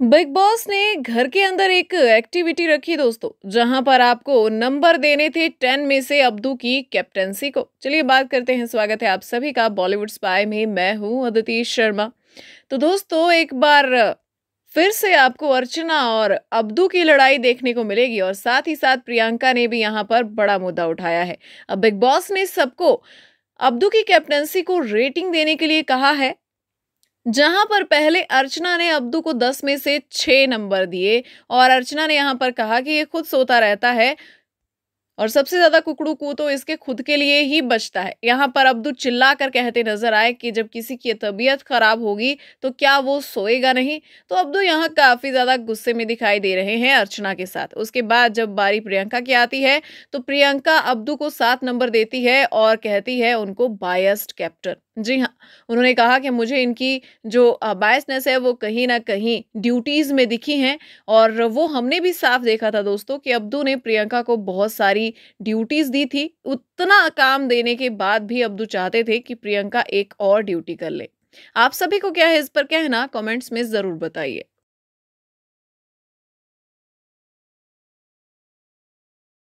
Big boss ने घर के अंदर एक एक्टिविटी रखी दोस्तों, जहाँ पर आपको नंबर देने थे टेन में से अब्दू की कैप्टनसी को। चलिए बात करते हैं, स्वागत है आप सभी का बॉलीवुड स्पाई में, मैं हूँ अदिति शर्मा। तो दोस्तों, एक बार फिर से आपको अर्चना और अब्दू की लड़ाई देखने को मिलेगी और साथ ही साथ प्रियंका ने भी यहाँ पर बड़ा मुद्दा उठाया है। अब बिग बॉस ने सबको अब्दू की कैप्टनसी को रेटिंग देने के लिए कहा है। जहाँ पर पहले अर्चना ने अब्दू को दस में से छह नंबर दिए और अर्चना ने यहाँ पर कहा कि ये खुद सोता रहता है और सबसे ज़्यादा कुकड़ू कू तो इसके खुद के लिए ही बचता है। यहाँ पर अब्दू चिल्ला कर कहते नज़र आए कि जब किसी की तबीयत खराब होगी तो क्या वो सोएगा नहीं? तो अब्दू यहाँ काफ़ी ज़्यादा गुस्से में दिखाई दे रहे हैं अर्चना के साथ। उसके बाद जब बारी प्रियंका की आती है तो प्रियंका अब्दू को सात नंबर देती है और कहती है उनको बायस्ड कैप्टन जी हाँ उन्होंने कहा कि मुझे इनकी जो बायसनेस है वो कहीं ना कहीं ड्यूटीज़ में दिखी हैं और वो हमने भी साफ़ देखा था दोस्तों कि अब्दू ने प्रियंका को बहुत सारी ड्यूटीज़ दी थी, उतना काम देने के बाद भी अब्दू चाहते थे कि प्रियंका एक और ड्यूटी कर ले। आप सभी को क्या है इस पर कहना? कमेंट्स में ज़रूर बताइए।